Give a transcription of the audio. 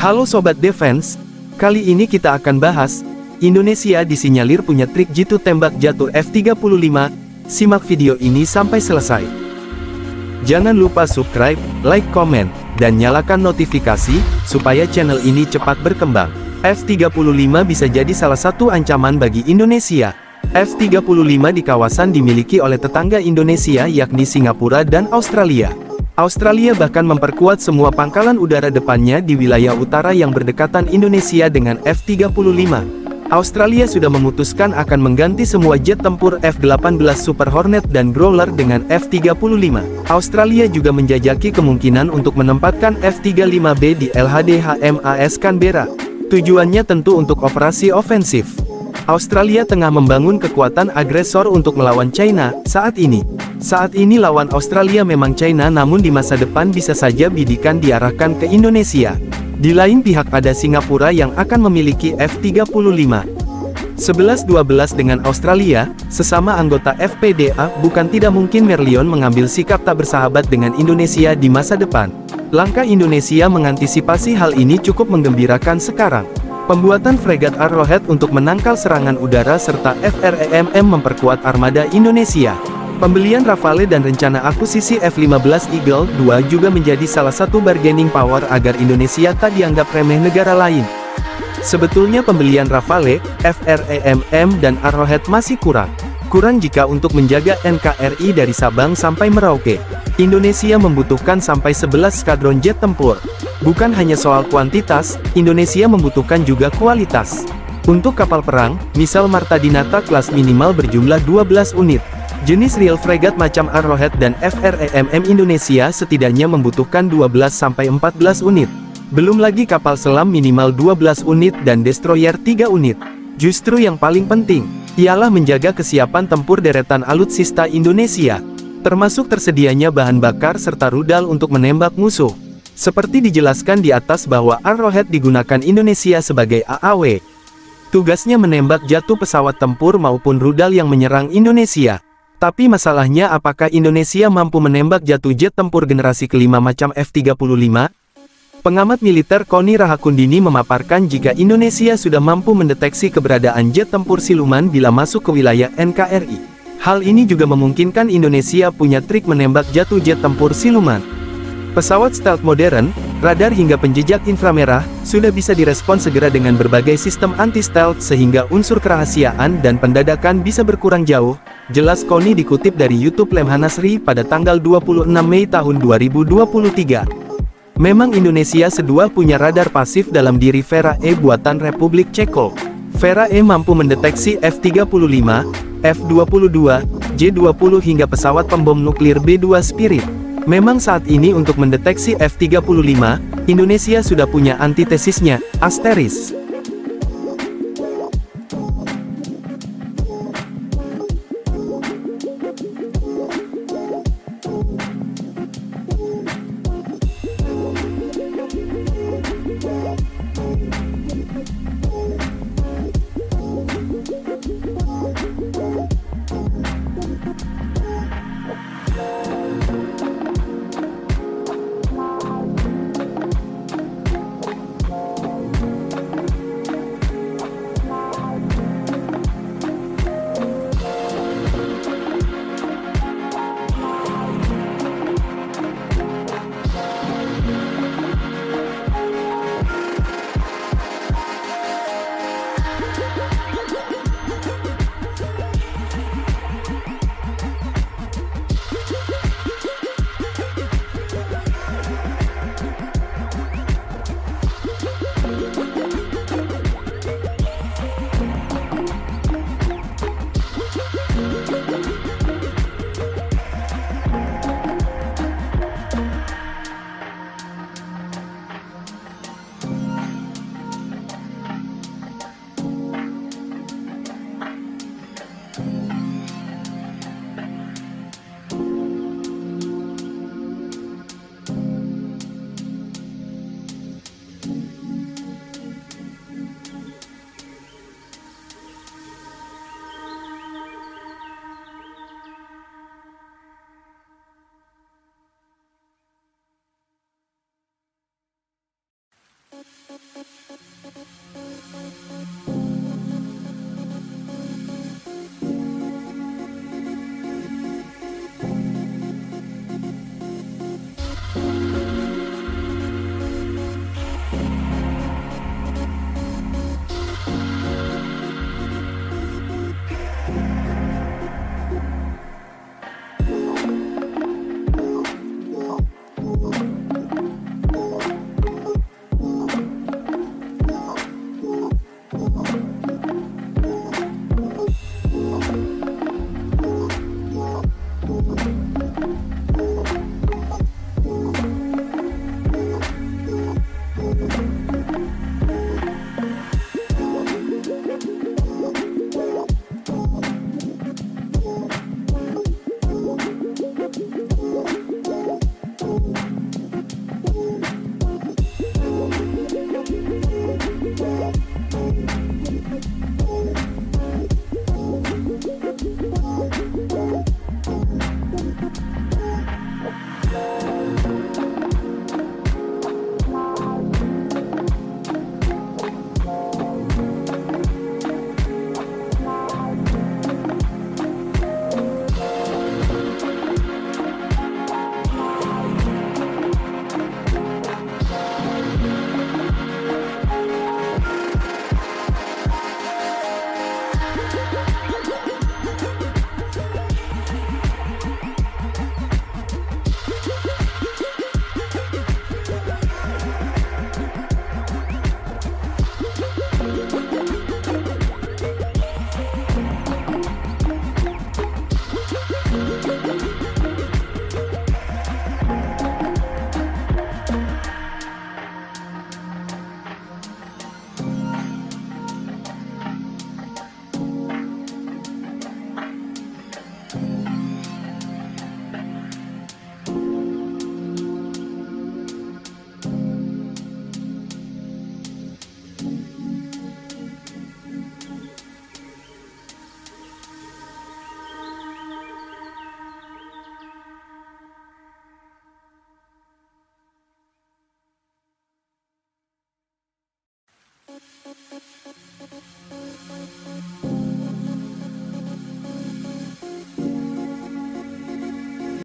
Halo Sobat Defense, kali ini kita akan bahas, Indonesia disinyalir punya trik jitu tembak jatuh F-35, simak video ini sampai selesai. Jangan lupa subscribe, like, komen, dan nyalakan notifikasi, supaya channel ini cepat berkembang. F-35 bisa jadi salah satu ancaman bagi Indonesia. F-35 di kawasan dimiliki oleh tetangga Indonesia yakni Singapura dan Australia. Australia bahkan memperkuat semua pangkalan udara depannya di wilayah utara yang berdekatan Indonesia dengan F-35. Australia sudah memutuskan akan mengganti semua jet tempur F-18 Super Hornet dan Growler dengan F-35. Australia juga menjajaki kemungkinan untuk menempatkan F-35B di LHD HMAS Canberra. Tujuannya tentu untuk operasi ofensif. Australia tengah membangun kekuatan agresor untuk melawan China, saat ini. Saat ini lawan Australia memang China namun di masa depan bisa saja bidikan diarahkan ke Indonesia. Di lain pihak ada Singapura yang akan memiliki F-35. 11-12 dengan Australia, sesama anggota FPDA, bukan tidak mungkin Merlion mengambil sikap tak bersahabat dengan Indonesia di masa depan. Langkah Indonesia mengantisipasi hal ini cukup menggembirakan sekarang. Pembuatan fregat Arrowhead untuk menangkal serangan udara serta FREMM memperkuat armada Indonesia. Pembelian Rafale dan rencana akuisisi F-15 Eagle 2 juga menjadi salah satu bargaining power agar Indonesia tak dianggap remeh negara lain. Sebetulnya pembelian Rafale, FREMM dan Arrowhead masih kurang. Kurang jika untuk menjaga NKRI dari Sabang sampai Merauke. Indonesia membutuhkan sampai 11 skadron jet tempur. Bukan hanya soal kuantitas, Indonesia membutuhkan juga kualitas. Untuk kapal perang, misal Marta Dinata kelas minimal berjumlah 12 unit. Jenis real fregat macam Arrowhead dan FREMM Indonesia setidaknya membutuhkan 12-14 unit. Belum lagi kapal selam minimal 12 unit dan destroyer 3 unit. Justru yang paling penting, ialah menjaga kesiapan tempur deretan alutsista Indonesia. Termasuk tersedianya bahan bakar serta rudal untuk menembak musuh. Seperti dijelaskan di atas bahwa Arrowhead digunakan Indonesia sebagai AAW. Tugasnya menembak jatuh pesawat tempur maupun rudal yang menyerang Indonesia. Tapi masalahnya apakah Indonesia mampu menembak jatuh jet tempur generasi kelima macam F-35? Pengamat militer Koni Rahakundini memaparkan jika Indonesia sudah mampu mendeteksi keberadaan jet tempur siluman bila masuk ke wilayah NKRI. Hal ini juga memungkinkan Indonesia punya trik menembak jatuh jet tempur siluman. Pesawat stealth modern, radar hingga penjejak inframerah, sudah bisa direspon segera dengan berbagai sistem anti-stealth sehingga unsur kerahasiaan dan pendadakan bisa berkurang jauh, jelas Koni dikutip dari YouTube Lemhanasri pada tanggal 26 Mei tahun 2023. Memang Indonesia sedua punya radar pasif dalam diri Vera E buatan Republik Ceko. Vera E mampu mendeteksi F-35, F-22, J-20 hingga pesawat pembom nuklir B-2 Spirit. Memang saat ini untuk mendeteksi F-35, Indonesia sudah punya antitesisnya, Asteris.